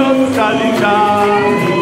Dios, Kalika. Tá